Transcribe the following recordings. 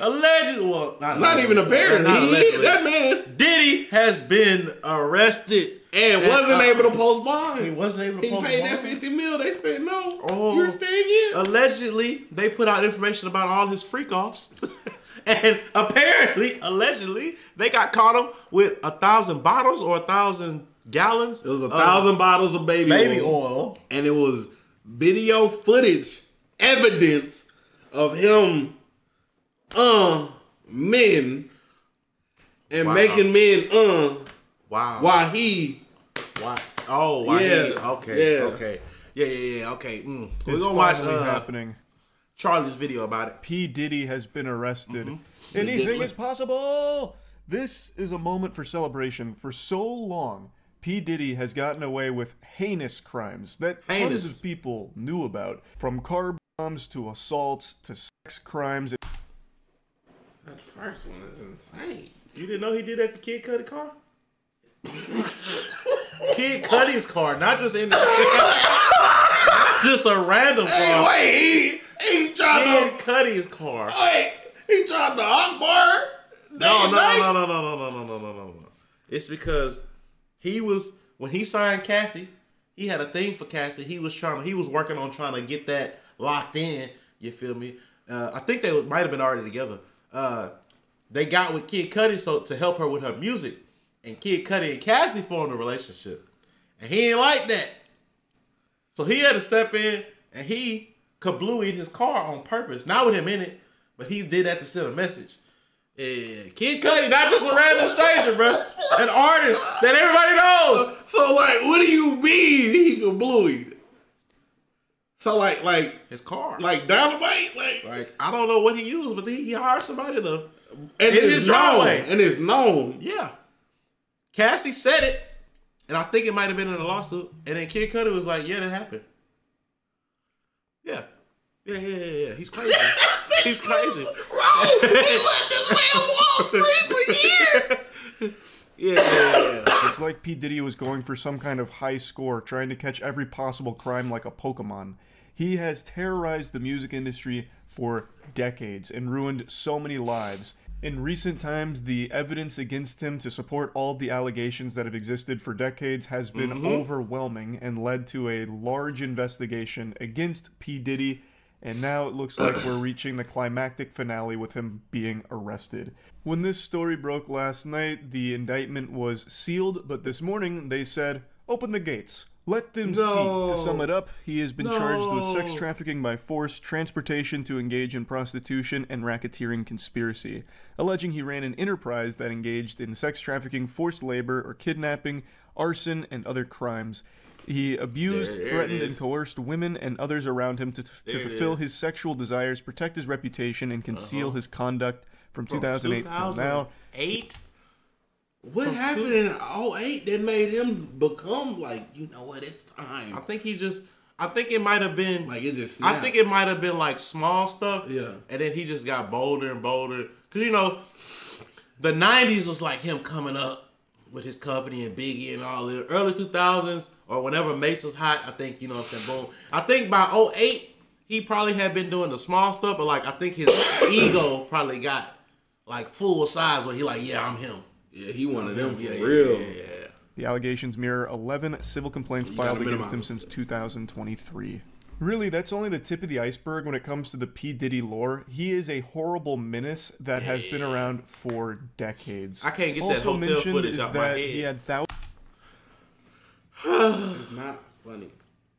Allegedly, well, not, Not even apparently. Not He, that man Diddy has been arrested and wasn't uh, able to post bond. He wasn't able to He paid bond. that fifty mil. They said no. Oh. You're staying here. Allegedly, they put out information about all his freak offs. and apparently, allegedly, they got caught him with a thousand bottles or a thousand gallons. it was a thousand bottles of baby baby oil, oil. and it was video footage, evidence of him, uh, men, and Wow. making men, uh, Wow. while he, Why? Oh, why Yeah, he- okay. yeah. Okay. Yeah, yeah, yeah. Okay. Mm. We're It's gonna watch finally uh, happening. Charlie's video about it. P. Diddy has been arrested. Mm-hmm. Anything is possible. This is a moment for celebration. For so long, P. Diddy has gotten away with heinous crimes that Heinous. tons of people knew about. From car bombs to assaults to sex crimes. That first one is insane. You didn't know he did that to Kid Cudi car? Kid Cudi's car, not just in the just a random Hey, wait, he, he tried Kid to, Cudi's car. wait, he tried to Akbar. No, no, no, no, no, no, no, no, no, no, no, no. It's because he was when he signed Cassie, he had a thing for Cassie. He was trying to, he was working on trying to get that locked in. You feel me? Uh, I think they might have been already together. Uh, they got with Kid Cudi so to help her with her music, and Kid Cudi and Cassie formed a relationship, and he didn't like that. So he had to step in and he kablooied his car on purpose, not with him in it, but he did that to send a message. Yeah, Kid Cudi, not just a random stranger, bro. An artist that everybody knows. So like, what do you mean he bleed? So like, like, His car. like dynamite, like, like I don't know what he used, but he, he hired somebody to. and in it his is known, driveway. and it's known. Yeah. Cassie said it, and I think it might have been in a lawsuit. And then Kid Cudi was like, "Yeah, that happened." Yeah. Yeah, yeah, yeah, yeah. He's crazy. He's crazy. Bro, we let this man walk free for years. Yeah, yeah, yeah. It's like P. Diddy was going for some kind of high score, trying to catch every possible crime like a Pokemon. He has terrorized the music industry for decades and ruined so many lives. In recent times, the evidence against him to support all the allegations that have existed for decades has been mm-hmm. overwhelming and led to a large investigation against P. Diddy and now it looks like we're reaching the climactic finale with him being arrested. When this story broke last night, the indictment was sealed, but this morning they said, open the gates. Let them No. see. To sum it up, he has been charged with sex trafficking by force, transportation to engage in prostitution, and racketeering conspiracy, alleging he ran an enterprise that engaged in sex trafficking, forced labor, or kidnapping, arson, and other crimes. He abused, There- there threatened, and coerced women and others around him to, to fulfill his sexual desires, protect his reputation, and conceal Uh-huh. his conduct from 2008 till now. 2008? What happened in 08 that made him become like, you know what, it's time. I think he just. I think it might have been. Like it just. I think it might have been like small stuff. Yeah. And then he just got bolder and bolder. Cause you know, the '90s was like him coming up with his company and Biggie and all the early 2000s or whenever Mase was hot. I think you know what I'm saying. Boom. I think by 08, he probably had been doing the small stuff, but like I think his ego probably got like full size where he like, yeah, I'm him. Yeah, he one of them for Yeah, yeah, real. yeah, yeah, yeah. The allegations mirror 11 civil complaints You filed gotta against him minimize since 2023. Really, that's only the tip of the iceberg when it comes to the P. Diddy lore. He is a horrible menace that has been around for decades. I can't get that also hotel mentioned footage is out my that head. he had thousands It's not funny.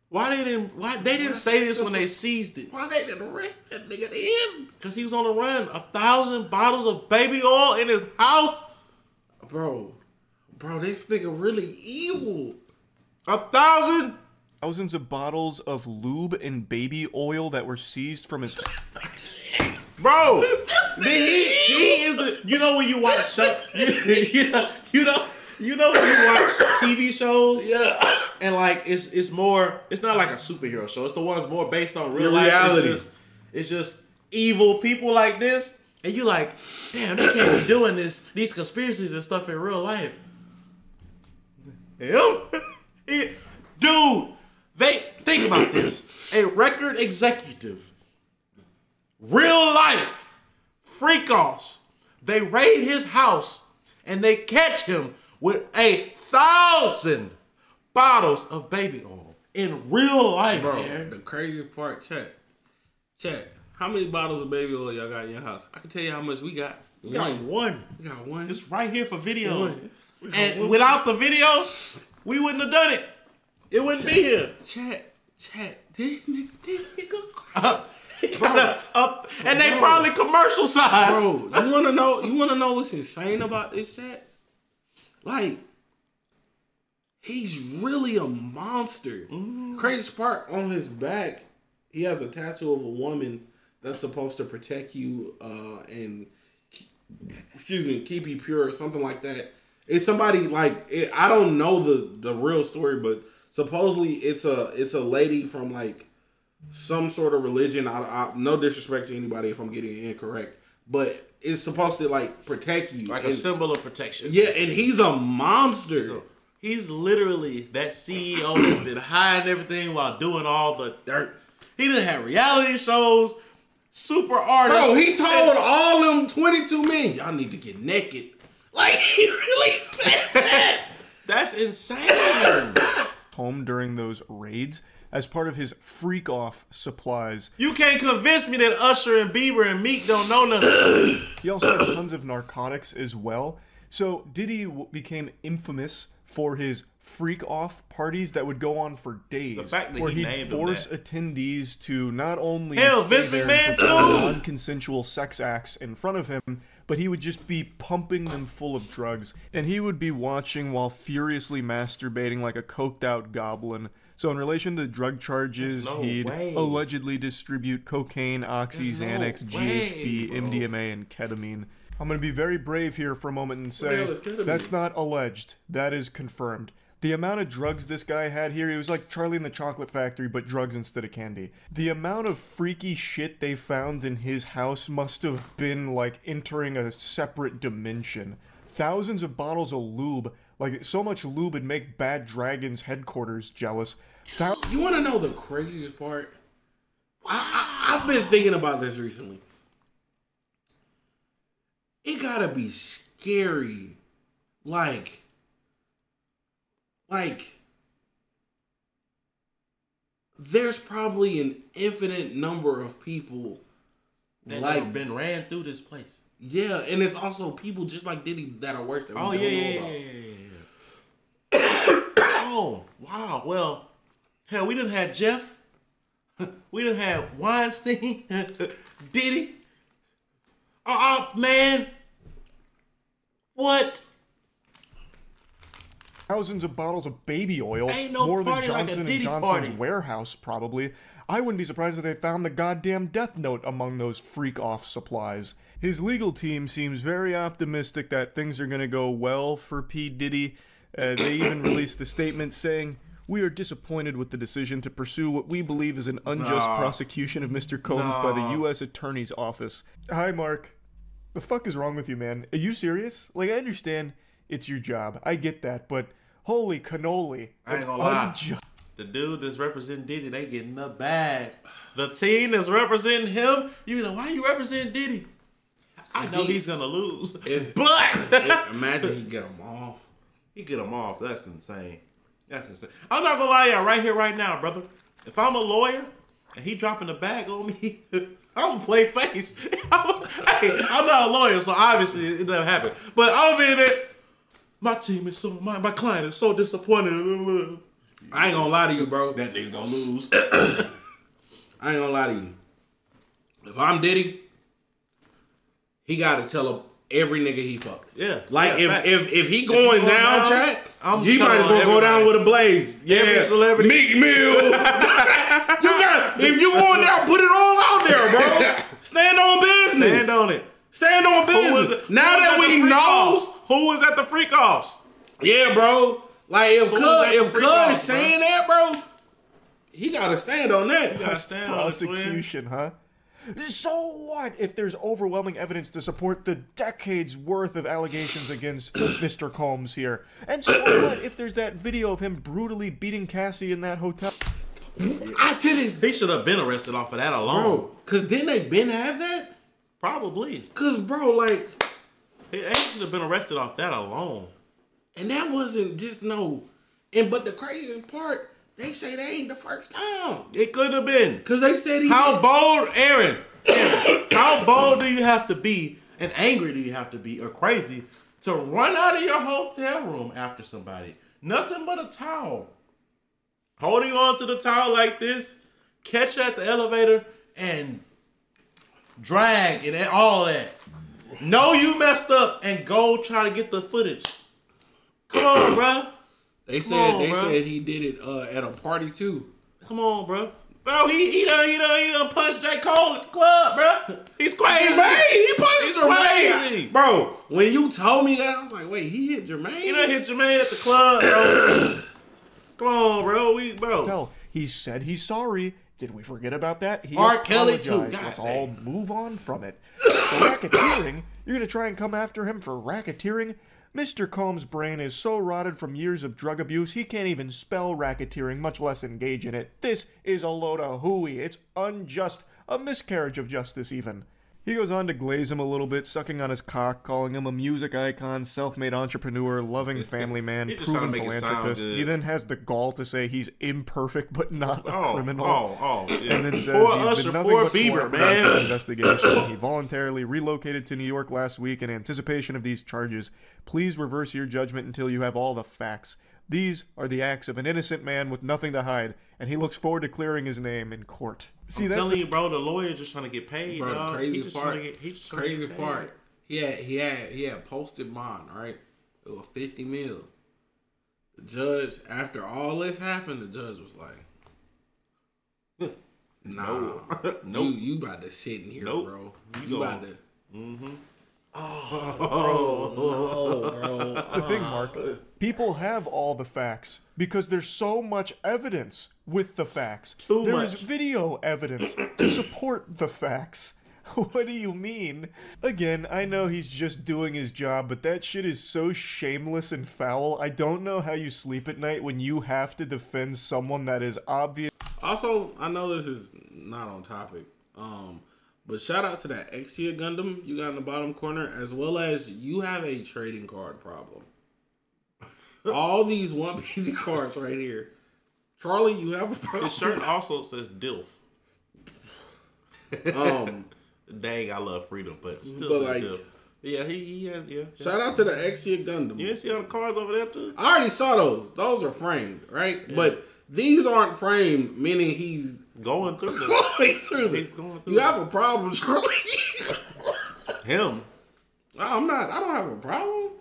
Why they didn't? Why they didn't say this when they seized it? Why they didn't arrest that nigga then? Cause he was on the run. A thousand bottles of baby oil in his house. Bro, bro, this nigga really evil. A thousand. thousands of bottles of lube and baby oil that were seized from his Bro, he, he is the. You know when you watch show, you, you know, you know, you know when you watch TV shows, Yeah. and like it's it's more. It's not like a superhero show. It's the ones more based on real Your life. reality. It's just, it's just evil people like this, and you like, damn, they can't be doing this, these conspiracies and stuff in real life. Him, dude. They think about this. A record executive real life freak offs. They raid his house and they catch him with a thousand bottles of baby oil in real life, Bro, man. the craziest part, check. Check. How many bottles of baby oil y'all got in your house? I can tell you how much we got. We got one. We got one. It's right here for videos. One. And without the video, we wouldn't have done it. It wouldn't be here. Chat, chat. This nigga, this nigga Uh, up, and they Bro. probably commercial size. Bro, you wanna know? You wanna know what's insane about this chat? Like, he's really a monster. Craziest part on his back, he has a tattoo of a woman that's supposed to protect you uh, and excuse me, keep you pure or something like that. It's somebody like it, I don't know the the real story, but supposedly it's a it's a lady from like some sort of religion. I, I no disrespect to anybody if I'm getting it incorrect, but it's supposed to like protect you. like a symbol of protection. yeah, and he's a monster. He's literally that CEO that's been hiding everything while doing all the dirt. He didn't have reality shows, super artists. Bro, he told all them 22 men, y'all need to get naked. Like he really that. That's insane. home during those raids as part of his freak off supplies. you can't convince me that Usher and Bieber and Meek don't know nothing. He also had tons of narcotics as well. So Diddy became infamous for his freak off parties that would go on for days, The fact that where he he'd force attendees to not only Hell, Vince McMahon and perform too! non-consensual sex acts in front of him, but he would just be pumping them full of drugs, and he would be watching while furiously masturbating like a coked out goblin. So in relation to drug charges, no he'd way. allegedly distribute cocaine, oxy, There's no Xanax, GHB, way, bro. MDMA, and ketamine. I'm going to be very brave here for a moment and say that's not alleged. That is confirmed. The amount of drugs this guy had here, he was like Charlie in the Chocolate Factory, but drugs instead of candy. The amount of freaky shit they found in his house must have been like entering a separate dimension. Thousands of bottles of lube, like so much lube would make Bad Dragon's headquarters jealous. Thou- You want to know the craziest part? I, I, I've been thinking about this recently. It gotta be scary. Like, like, there's probably an infinite number of people That like, been ran through this place. yeah, and it's also people just like Diddy that are worse than Oh yeah, yeah, yeah, yeah. oh wow. Well, hell, we didn't have Jeff. We didn't have Weinstein, Diddy. Uh, man, what? thousands of bottles of baby oil, no more than party like Johnson and Johnson's party. warehouse, probably. I wouldn't be surprised if they found the goddamn death note among those freak off supplies. His legal team seems very optimistic that things are going to go well for P. Diddy. Uh, they even released a statement saying, We are disappointed with the decision to pursue what we believe is an unjust Nah. prosecution of Mr. Combs by the U.S. Attorney's Office. Hi, Mark. The fuck is wrong with you, man? Are you serious? Like, I understand it's your job. I get that, but holy cannoli. I ain't gonna lie. The dude that's representing Diddy, they getting the bag. The team that's representing him, you know, like, why you representing Diddy? I know he- he's gonna lose, If- but Imagine he get them off. he get him off. That's insane. That's insane. I'm not gonna lie, to y'all right here, right now, brother. If I'm a lawyer and he dropping the bag on me, I'm gonna play face. I'm, hey, I'm not a lawyer, so obviously it never happened. But I'm in it. My team is so my my client is so disappointed. I ain't gonna lie to you, bro. That nigga gonna lose. I ain't gonna lie to you. If I'm Diddy, he gotta tell up every nigga he fucked. Yeah. Like Yeah, if, if if he he going going down, down, chat, I'm he might as well go down with a blaze. Yeah, Every celebrity. Meek Mill. you got if you going down, put it all out there, bro. Stand on business. Stand on it. Stand on business. it? Now that we freak know, who was at the freak offs. yeah, bro. Like if was Cuz if freak Cuz offs, bro? saying that, bro, he gotta stand on that. gotta stand on prosecution, huh? So what if there's overwhelming evidence to support the decades worth of allegations against Mr. Combs here? And so what if there's that video of him brutally beating Cassie in that hotel? I this He should have been arrested off of that alone. Bro, cause didn't they been have that? Probably. Cause bro, like, He he should have been arrested off that alone. and that wasn't just no. And but the craziest part, they say they ain't the first time. It could have been. Cause they said he How did- bold, Aaron? Aaron, how bold do you have to be, and angry do you have to be, or crazy to run out of your hotel room after somebody? Nothing but a towel. Holding on to the towel like this, catch at the elevator, and drag and all that. Know you messed up and go try to get the footage. Come on, bro. They said on, they bro. said he did it uh, at a party too. Come on, bro. Bro, he he done he done he done punched J. Cole at the club, bro. He's crazy. he punched He's Jermaine. crazy. Bro, when you told me that, I was like, wait, he hit Jermaine? He done hit Jermaine at the club, bro. Come on, bro. We bro. Hell, he said he's sorry. Did we forget about that? He R. Kelly, too. God Let's all move on from it. For racketeering? You're gonna try and come after him for racketeering? Mr. Combs' brain is so rotted from years of drug abuse he can't even spell racketeering, much less engage in it. This is a load of hooey. It's unjust, a miscarriage of justice, even. He goes on to glaze him a little bit, sucking on his cock, calling him a music icon, self made entrepreneur, loving family man, He's just trying proven to make it sound philanthropist. He then has the gall to say he's imperfect but not a Oh, criminal. oh, oh, yeah. And then says poor he's Usher, been nothing poor but Bieber, this man. investigation. He voluntarily relocated to New York last week in anticipation of these charges. Please reverse your judgment until you have all the facts. These are the acts of an innocent man with nothing to hide, and he looks forward to clearing his name in court. See, I'm that's telling the you, bro. The lawyer just trying to get paid, Bro, dog. He craziest just part, get. He just crazy get paid. part, he had he had he had posted bond, right? It was fifty mil. The judge, after all this happened, the judge was like, "Nah, Nope. you you about to sit in here, Nope. bro. You You, go- about to." Mm-hmm. Oh, bro, bro. the thing, Mark. People have all the facts because there's so much evidence with the facts. Too There is much. video evidence to support the facts. What do you mean? Again, I know he's just doing his job, but that shit is so shameless and foul. I don't know how you sleep at night when you have to defend someone that is obvious. Also, I know this is not on topic, um, but shout out to that Exia Gundam you got in the bottom corner, as well as you have a trading card problem. All these one piece cards right here. Charlie, you have a problem. His shirt also says DILF. Um, Dang, I love freedom, but still But, like- DILF. Yeah, he, he has, yeah. yeah. shout out to the Exia Gundam. You didn't see all the cards over there too? I already saw those. Those are framed, right? But these aren't framed, meaning he's Going through them. going through. He's going through You have a problem, Charlie. Him. I'm not. I don't have a problem.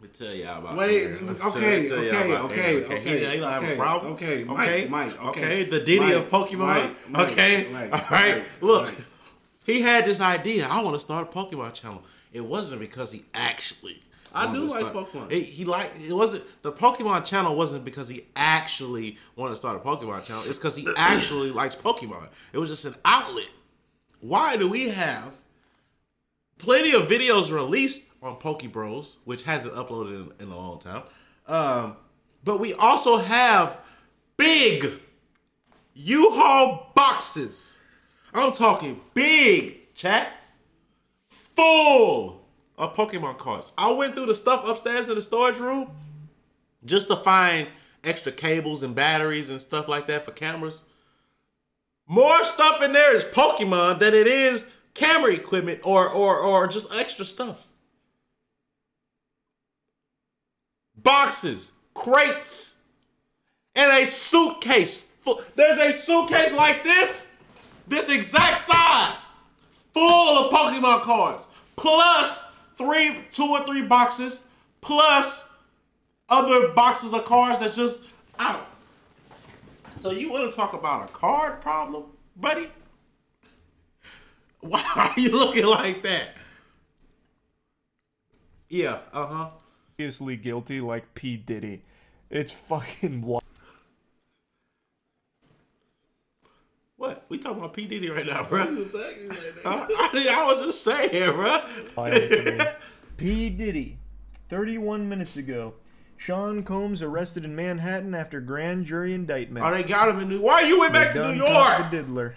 Let me tell y'all about Wait, Aaron. Let okay, tell- tell okay, about okay, Aaron, okay, He, he don't have a okay, problem. okay, Mike, okay, Mike, okay. The Diddy of Pokemon. Mike, Mike, okay, Mike, all right. Mike, Look, Mike. he had this idea. I want to start a Pokemon channel. It wasn't because he actually. I do like start- Pokemon. It, he like it wasn't the Pokemon channel wasn't because he actually wanted to start a Pokemon channel. It's because he actually likes Pokemon. It was just an outlet. Why do we have plenty of videos released on Pokebros, which hasn't uploaded in, in a long time. Um, but we also have big U-Haul boxes. I'm talking big, chat, full of Pokemon cards. I went through the stuff upstairs in the storage room just to find extra cables and batteries and stuff like that for cameras. More stuff in there is Pokemon than it is camera equipment or or or just extra stuff. Boxes, crates, and a suitcase. There's a suitcase like this, this exact size, full of Pokemon cards, plus three, two or three boxes, plus other boxes of cards that's just out. So you want to talk about a card problem, buddy? Why are you looking like that? Yeah, uh huh. Obviously guilty like P. Diddy. It's fucking wild. What? We talking about P Diddy right now, bro? You attacking like that? I, I, I was just saying, bro. to. P. Diddy, 31 minutes ago. Sean Combs arrested in Manhattan after grand jury indictment. Oh, they got him in New. Why you went back to New York? The diddler.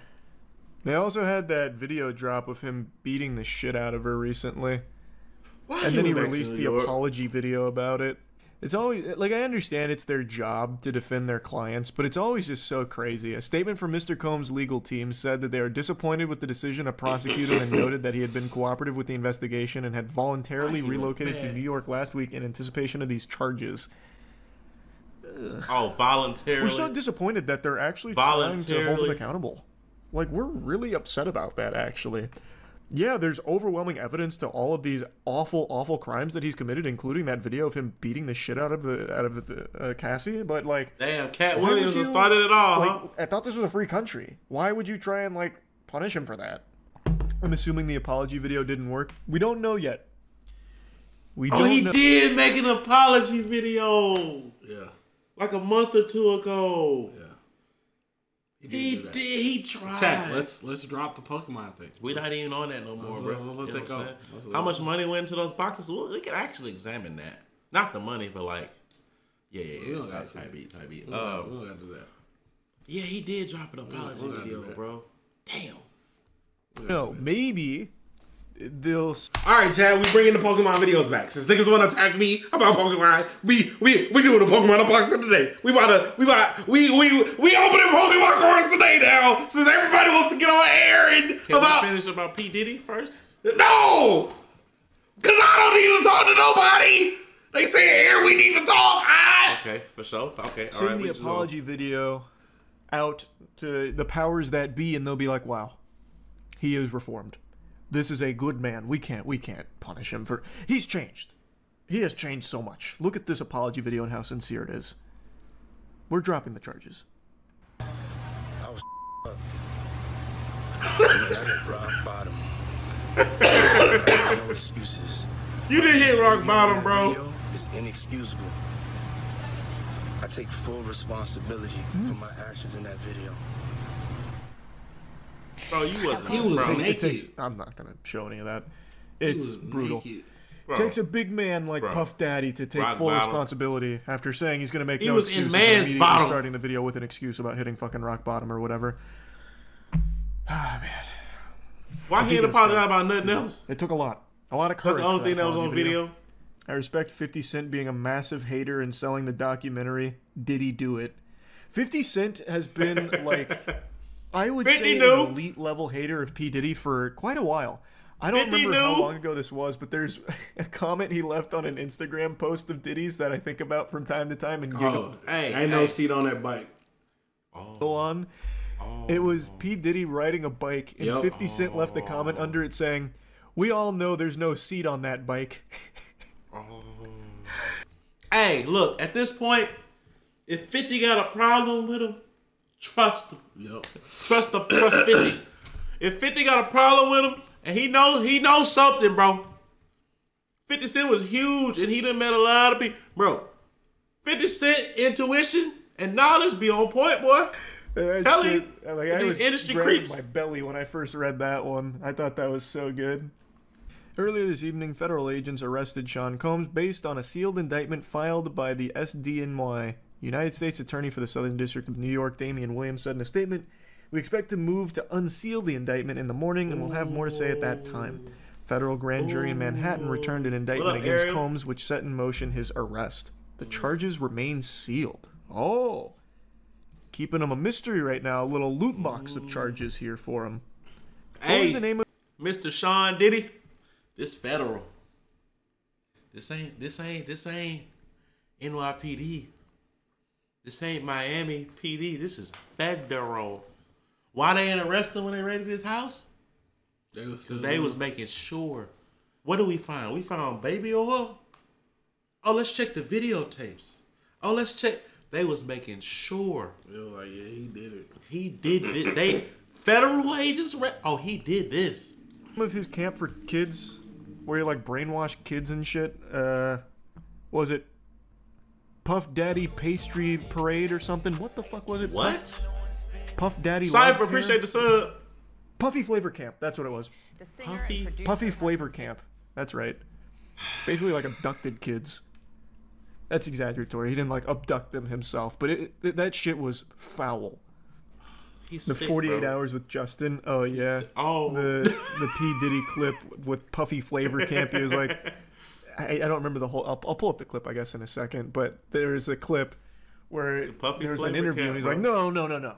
They also had that video drop of him beating the shit out of her recently. Why and then he went back to released the York? apology video about it. It's always like I understand it's their job to defend their clients, but it's always just so crazy. A statement from Mr. Combs' legal team said that they are disappointed with the decision of prosecutor and noted that he had been cooperative with the investigation and had voluntarily relocated to? New York last week in anticipation of these charges. Oh, voluntarily. We're so disappointed that they're actually trying to hold him accountable. Like we're really upset about that actually. Yeah, there's overwhelming evidence to all of these awful, awful crimes that he's committed, including that video of him beating the shit out of the out of the uh, Cassie. But like, Damn, Katt Williams you- started it all, like huh? I thought this was a free country. Why would you try and like punish him for that? I'm assuming the apology video didn't work. We don't know yet. We Oh, don't he know. did make an apology video Yeah, like a month or two ago. yeah. He He did. He tried. Chat, let's let's drop the Pokemon thing. We're not even on that no more, bro. let's let You know what go. I'm saying? Let's let How much money went into those boxes? Well, we can actually examine that. Not the money, but like, yeah, yeah, yeah. We don't got to. type beat, type beat. We don't gotta- Um, don't gotta do that. yeah, he did drop an apology gotta do video, bro. Damn. No, maybe they'll All right, Chad, we bringing the Pokemon videos back. Since niggas want to attack me about Pokemon, we we we doing the Pokemon unboxing today. We about to we about we we we opening Pokemon cards today now. Since everybody wants to get on air and Can about we finish about P Diddy first? no, cause I don't need to talk to nobody. They say here we need to talk. Ah. Okay, for sure. Okay, all send right. the we just apology video out to the powers that be and they'll be like wow he is reformed this is a good man we can't we can't punish him for he's changed he has changed so much look at this apology video and how sincere it is we're dropping the charges I was up. I hit rock bottom. no excuses. You didn't hit rock bottom, That bro. video is inexcusable. I take full responsibility hmm? for my actions in that video. Bro, you wasn't. He was bro. naked. it takes i'm not gonna show any of that it's brutal naked. Bro. takes a big man like Bro. Puff Daddy to take Rock full bottom. responsibility after saying he's going to make He no was in excuses man's and bottom. starting the video with an excuse about hitting fucking rock bottom or whatever. Ah man, Why he think ain't apologize about nothing else? it took a lot, a lot of courage. That's the only for thing that was apology on video. I respect 50 Cent being a massive hater and selling the documentary. Did he do it? 50 Cent has been like, I would 50 say, knew. an elite level hater of P. Diddy for quite a while. I don't 50 remember how long ago this was, but there's a comment he left on an Instagram post of Diddy's that I think about from time to time and giggle Oh, Hey, ain't no seat on that bike. on. Oh. It was P. Diddy riding a bike, and Yep. 50 Cent left a comment under it saying, We all know there's no seat on that bike. oh. Hey, look, at this point, if 50 got a problem with him, trust him. Yep. Trust the trust 50. If 50 got a problem with him and he knows he knows something, bro. 50 Cent was huge and he done met a lot of people. Bro, 50 Cent intuition and knowledge be on point, boy. Tell shit- like, I these was industry creeps. my belly when I first read that one. I thought that was so good. Earlier this evening, federal agents arrested Sean Combs based on a sealed indictment filed by the SDNY. United States Attorney for the Southern District of New York, Damian Williams, said in a statement, "We expect to move to unseal the indictment in the morning, and we'll have more to say at that time." Federal grand jury in Manhattan returned an indictment up, against Ariel? Combs, which set in motion his arrest. The charges remain sealed. Oh keeping him a mystery right now. A little loot box of charges here for him. What was the name of? Mr. Sean Diddy, this federal. This ain't this ain't this ain't NYPD. This ain't Miami PD. This is federal. Why they ain't arrest him when they raided his house? They was still They was making sure. What do we find? We found baby oil. Oh, let's check the videotapes. Oh, let's check. They was making sure They was like, yeah, he did it. he did it. They federal agents. Re- oh, he did this. of his camp for kids, where he like brainwashed kids and shit? Uh, was it Puff Daddy Pastry Parade or something? What the fuck was it? What? Puff Daddy. Cypher, Love appreciate the sub. Puffy Flavor Camp. That's what it was. Puffy- Puffy Flavor Camp. That's right. Basically, like abducted kids. That's exaggeratory. He didn't like abduct them himself, but it, it, that shit was foul. He's The sick, 48 bro. hours with Justin. Oh yeah. Oh. The the P Diddy clip with Puffy Flavor Camp. He was like, I, I don't remember the whole. I'll, I'll pull up the clip I guess in a second. But there's a clip where Puffy there's an interview and he's bro. like, no, no, no, no.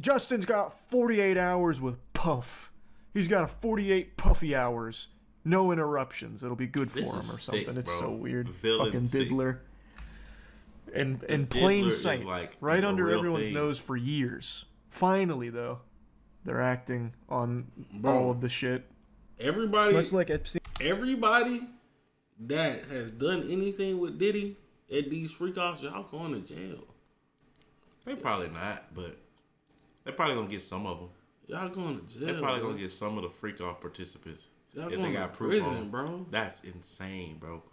Justin's got 48 hours with Puff. He's got a 48 Puffy hours. No interruptions. It'll be good for This him or something. sick, it's so weird. Villain Fucking sick. diddler. And in plain Diddler sight, like right under everyone's thing. nose for years. Finally, though, they're acting on Bro. all of the shit. Everybody, Much like Epstein. everybody that has done anything with Diddy at these freak offs, y'all going to jail. They probably not, but they're probably gonna get some of them. Y'all going to jail. They're probably bro. gonna get some of the freak off participants Y'all if they got to proof prison, bro. That's insane, bro.